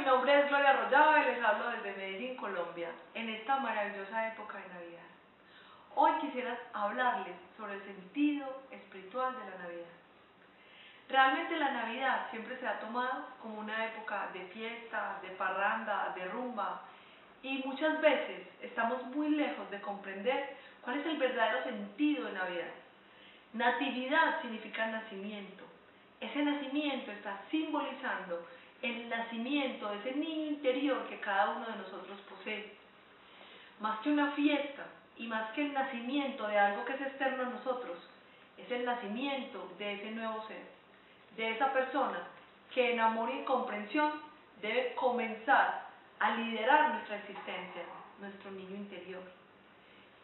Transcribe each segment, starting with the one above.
mi nombre es Gloria Arroyave les hablo desde Medellín, Colombia, en esta maravillosa época de Navidad. Hoy quisiera hablarles sobre el sentido espiritual de la Navidad. Realmente la Navidad siempre se ha tomado como una época de fiesta, de parranda, de rumba, y muchas veces estamos muy lejos de comprender cuál es el verdadero sentido de Navidad. Natividad significa nacimiento. Ese nacimiento está simbolizando el nacimiento de ese niño interior que cada uno de nosotros posee. Más que una fiesta y más que el nacimiento de algo que es externo a nosotros, es el nacimiento de ese nuevo ser, de esa persona que en amor y comprensión debe comenzar a liderar nuestra existencia, nuestro niño interior,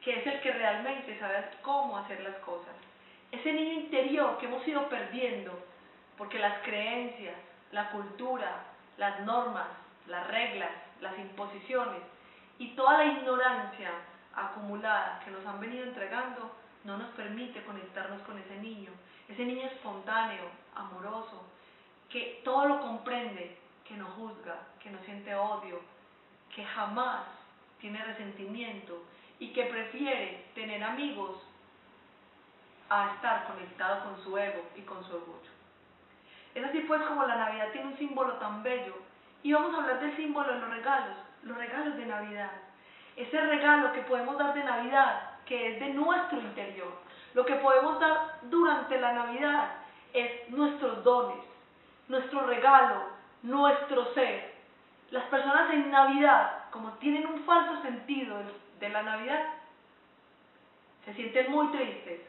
que es el que realmente sabe cómo hacer las cosas. Ese niño interior que hemos ido perdiendo porque las creencias, la cultura, las normas, las reglas, las imposiciones y toda la ignorancia acumulada que nos han venido entregando no nos permite conectarnos con ese niño, ese niño espontáneo, amoroso, que todo lo comprende, que no juzga, que no siente odio, que jamás tiene resentimiento y que prefiere tener amigos a estar conectado con su ego y con su orgullo. Es así pues como la Navidad tiene un símbolo tan bello. Y vamos a hablar del símbolo de los regalos, los regalos de Navidad. Ese regalo que podemos dar de Navidad, que es de nuestro interior. Lo que podemos dar durante la Navidad es nuestros dones, nuestro regalo, nuestro ser. Las personas en Navidad, como tienen un falso sentido de la Navidad, se sienten muy tristes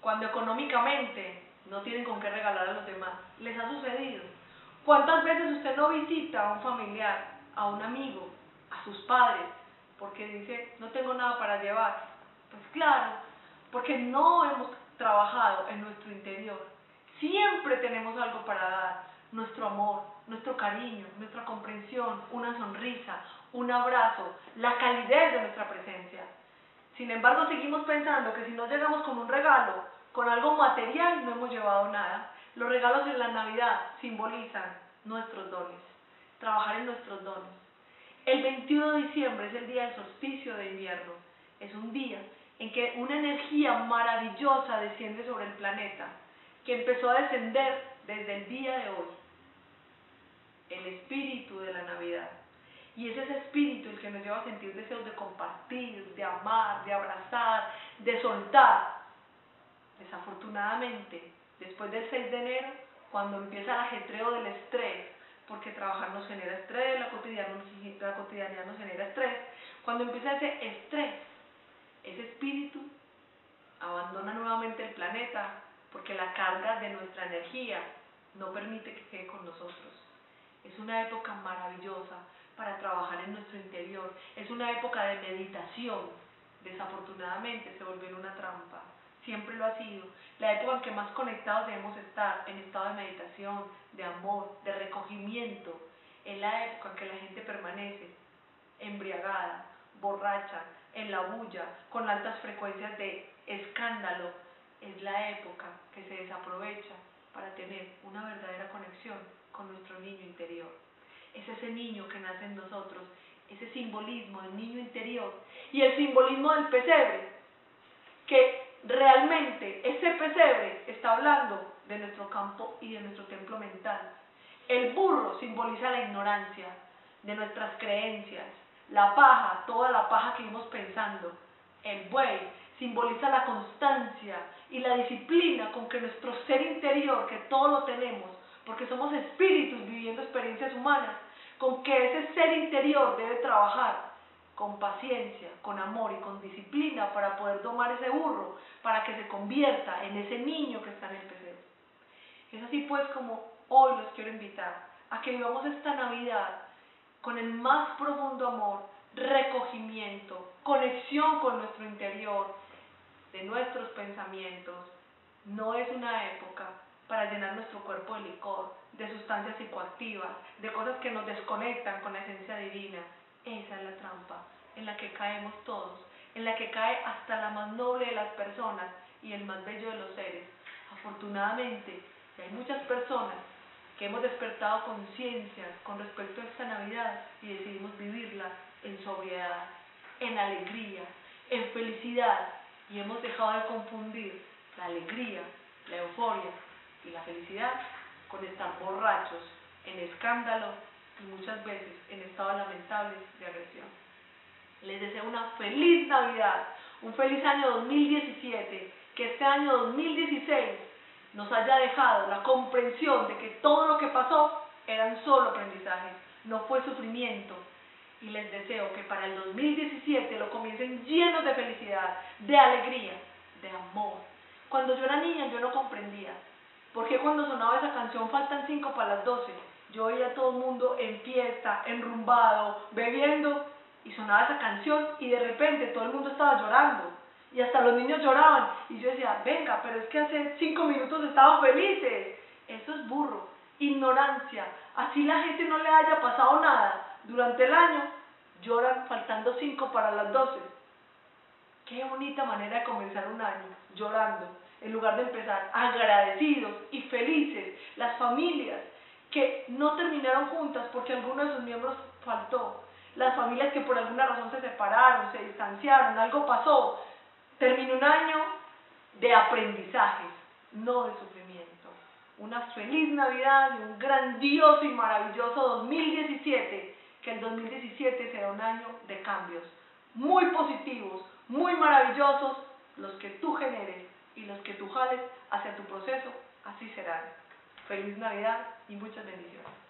cuando económicamente no tienen con qué regalar a los demás. ¿Les ha sucedido? ¿Cuántas veces usted no visita a un familiar, a un amigo, a sus padres, porque dice, no tengo nada para llevar? Pues claro, porque no hemos trabajado en nuestro interior. Siempre tenemos algo para dar, nuestro amor, nuestro cariño, nuestra comprensión, una sonrisa, un abrazo, la calidez de nuestra presencia. Sin embargo, seguimos pensando que si no llegamos con un regalo, con algo material no hemos llevado nada. Los regalos en la Navidad simbolizan nuestros dones, trabajar en nuestros dones. El 21 de diciembre es el día del solsticio de invierno. Es un día en que una energía maravillosa desciende sobre el planeta, que empezó a descender desde el día de hoy. El espíritu de la Navidad. Y es ese espíritu el que nos lleva a sentir deseos de compartir, de amar, de abrazar, de soltar, Desafortunadamente, después del 6 de enero, cuando empieza el ajetreo del estrés, porque trabajar nos genera estrés, la cotidianidad, nos genera estrés, cuando empieza ese estrés, ese espíritu abandona nuevamente el planeta porque la carga de nuestra energía no permite que quede con nosotros. Es una época maravillosa para trabajar en nuestro interior. Es una época de meditación. Desafortunadamente se volvió una trampa siempre lo ha sido, la época en que más conectados debemos estar, en estado de meditación, de amor, de recogimiento, es la época en que la gente permanece embriagada, borracha, en la bulla, con altas frecuencias de escándalo, es la época que se desaprovecha para tener una verdadera conexión con nuestro niño interior. Es ese niño que nace en nosotros, ese simbolismo del niño interior y el simbolismo del pesebre, que realmente ese pesebre está hablando de nuestro campo y de nuestro templo mental. El burro simboliza la ignorancia de nuestras creencias, la paja, toda la paja que íbamos pensando. El buey simboliza la constancia y la disciplina con que nuestro ser interior, que todo lo tenemos, porque somos espíritus viviendo experiencias humanas, con que ese ser interior debe trabajar con paciencia, con amor y con disciplina para poder domar ese burro, para que se convierta en ese niño que está en el pesebre. Es así pues como hoy los quiero invitar a que vivamos esta Navidad con el más profundo amor, recogimiento, conexión con nuestro interior, de nuestros pensamientos. No es una época para llenar nuestro cuerpo de licor, de sustancias psicoactivas, de cosas que nos desconectan con la esencia divina, esa es la trampa en la que caemos todos, en la que cae hasta la más noble de las personas y el más bello de los seres. Afortunadamente, hay muchas personas que hemos despertado conciencia con respecto a esta Navidad y decidimos vivirla en sobriedad, en alegría, en felicidad y hemos dejado de confundir la alegría, la euforia y la felicidad con estar borrachos, en escándalo muchas veces en estados lamentables de agresión. Les deseo una feliz Navidad, un feliz año 2017, que este año 2016 nos haya dejado la comprensión de que todo lo que pasó eran solo aprendizajes, no fue sufrimiento. Y les deseo que para el 2017 lo comiencen llenos de felicidad, de alegría, de amor. Cuando yo era niña yo no comprendía. ¿Por qué cuando sonaba esa canción faltan 5 para las 12? Yo veía a todo el mundo en fiesta, enrumbado, bebiendo, y sonaba esa canción y de repente todo el mundo estaba llorando y hasta los niños lloraban. Y yo decía, venga, pero es que hace cinco minutos estaban felices. Eso es burro, ignorancia. Así la gente no le haya pasado nada durante el año, lloran faltando cinco para las doce. Qué bonita manera de comenzar un año, llorando, en lugar de empezar agradecidos y felices. Las familias que no terminaron juntas porque alguno de sus miembros faltó. Las familias que por alguna razón se separaron, se distanciaron, algo pasó Terminó un año de aprendizajes, no de sufrimiento. Una feliz Navidad y un grandioso y maravilloso 2017, que el 2017 será un año de cambios muy positivos, muy maravillosos, los que tú generes y los que tú jales hacia tu proceso, así serán. Feliz Navidad y muchas bendiciones.